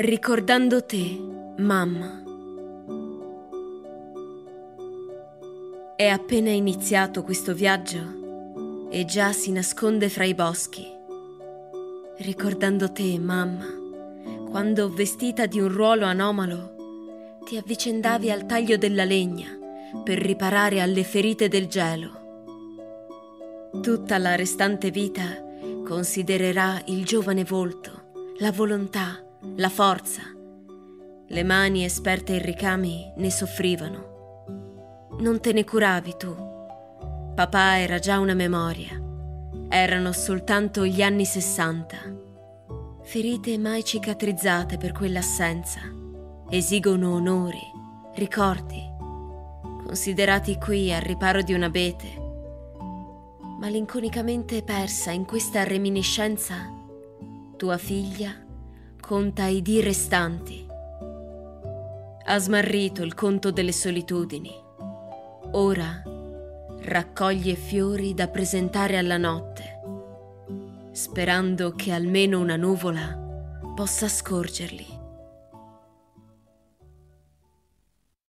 Ricordando te, mamma. È appena iniziato questo viaggio e già si nasconde fra i boschi. Ricordando te, mamma, quando vestita di un ruolo anomalo ti avvicendavi al taglio della legna per riparare alle ferite del gelo. Tutta la restante vita considererà il giovane volto, la volontà, la forza. Le mani esperte in ricami ne soffrivano. Non te ne curavi tu. Papà era già una memoria. Erano soltanto gli anni sessanta. Ferite mai cicatrizzate per quell'assenza. Esigono onori, ricordi, considerati qui al riparo di un abete malinconicamente persa in questa reminiscenza, tua figlia conta i dì restanti. Ha smarrito il conto delle solitudini. Ora raccoglie fiori da presentare alla notte, sperando che almeno una nuvola possa scorgerli.